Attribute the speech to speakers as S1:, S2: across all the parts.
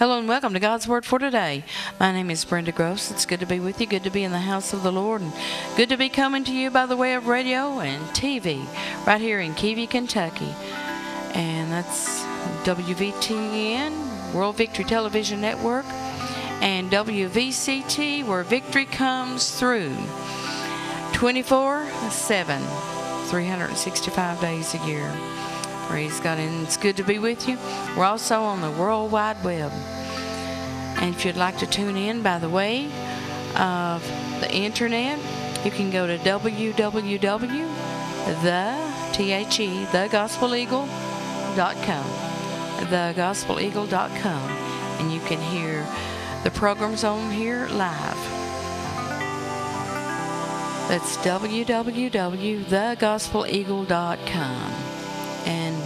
S1: Hello and welcome to God's Word for today. My name is Brenda Gross. It's good to be with you, good to be in the house of the Lord, and good to be coming to you by the way of radio and TV right here in Keavy, Kentucky. And that's WVTN, World Victory Television Network, and WVCT, where victory comes through 24 7, 365 days a year. Praise God, and it's good to be with you. We're also on the World Wide Web. And if you'd like to tune in by the way of the internet, you can go to www.the, T-H-E, thegospeleagle.com, thegospeleagle.com, and you can hear the programs on here live. That's www.thegospeleagle.com.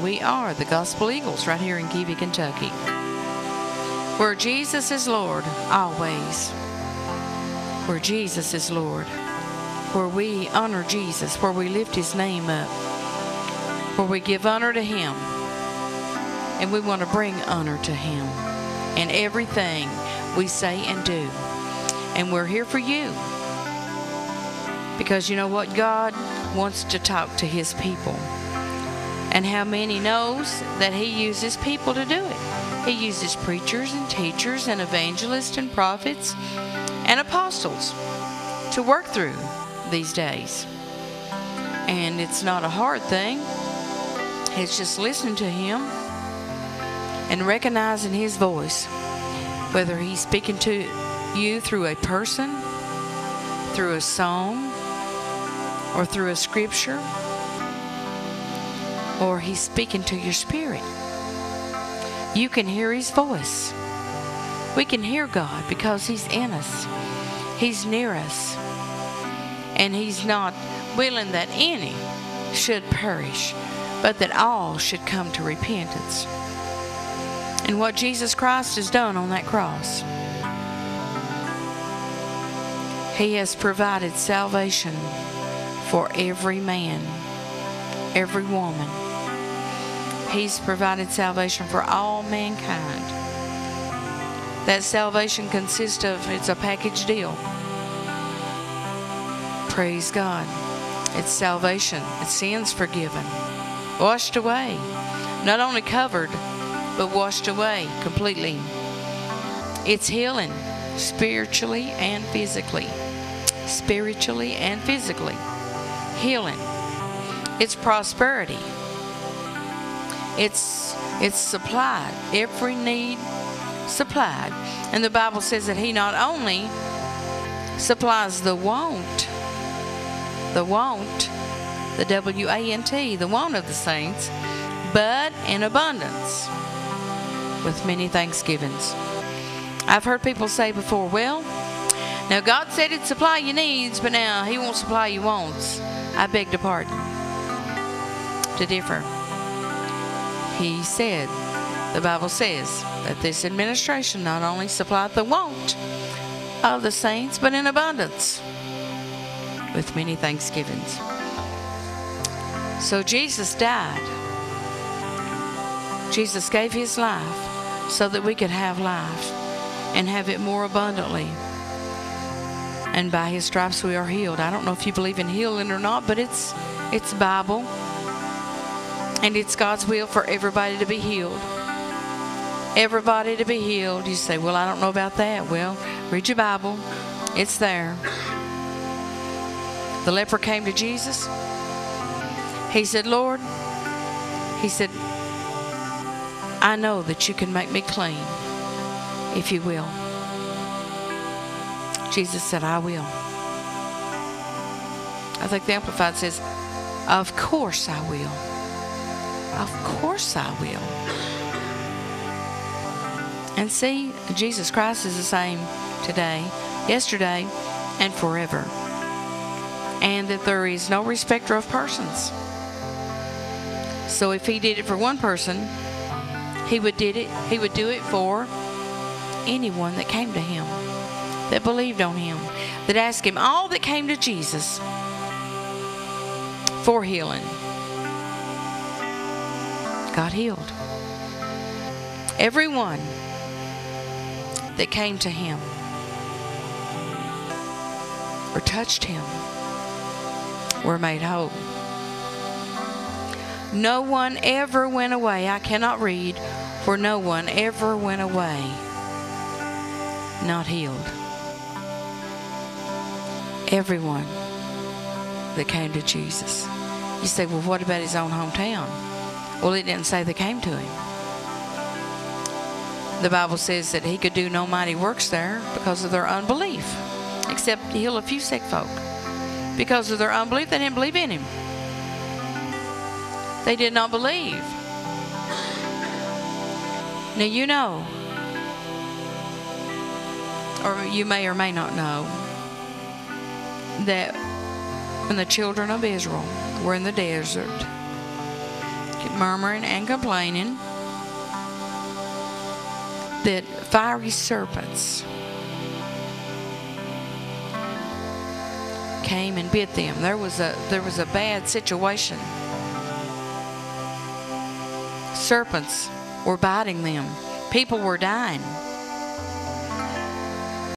S1: We are the Gospel Eagles right here in Keavy, Kentucky. Where Jesus is Lord, always. Where Jesus is Lord. Where we honor Jesus, where we lift his name up. Where we give honor to him. And we want to bring honor to him in everything we say and do. And we're here for you. Because you know what? God wants to talk to his people. And how many knows that he uses people to do it? He uses preachers and teachers and evangelists and prophets and apostles to work through these days. And it's not a hard thing. It's just listening to him and recognizing his voice. Whether he's speaking to you through a person, through a song, or through a scripture or He's speaking to your spirit. You can hear His voice. We can hear God because He's in us, He's near us, and He's not willing that any should perish, but that all should come to repentance. And what Jesus Christ has done on that cross. He has provided salvation for every man, every woman. He's provided salvation for all mankind. That salvation consists of, it's a package deal. Praise God. It's salvation, it's sins forgiven, washed away. Not only covered, but washed away completely. It's healing spiritually and physically. Spiritually and physically. Healing. It's prosperity. It's it's supplied. Every need supplied. And the Bible says that he not only supplies the want, the want, the W A N T, the want of the saints, but in abundance with many thanksgivings. I've heard people say before, well, now God said He'd supply your needs, but now He won't supply your wants. I beg to pardon. To differ. He said, the Bible says, that this administration not only supplied the want of the saints, but in abundance with many thanksgivings. So Jesus died. Jesus gave his life so that we could have life and have it more abundantly. And by his stripes we are healed. I don't know if you believe in healing or not, but it's it's Bible. And it's God's will for everybody to be healed. Everybody to be healed. You say, Well, I don't know about that. Well, read your Bible. It's there. The leper came to Jesus. He said, Lord, he said, I know that you can make me clean if you will. Jesus said, I will. I think the Amplified says, Of course I will. Of course I will. And see, Jesus Christ is the same today, yesterday, and forever. And that there is no respecter of persons. So if he did it for one person, he would did it he would do it for anyone that came to him, that believed on him, that asked him all that came to Jesus for healing got healed. Everyone that came to him or touched him were made whole. No one ever went away. I cannot read, for no one ever went away not healed. Everyone that came to Jesus. You say, well, what about his own hometown? Well, it didn't say they came to him. The Bible says that he could do no mighty works there because of their unbelief, except heal a few sick folk. Because of their unbelief, they didn't believe in him. They did not believe. Now, you know, or you may or may not know, that when the children of Israel were in the desert, murmuring and complaining, that fiery serpents came and bit them. There was a there was a bad situation. Serpents were biting them. People were dying.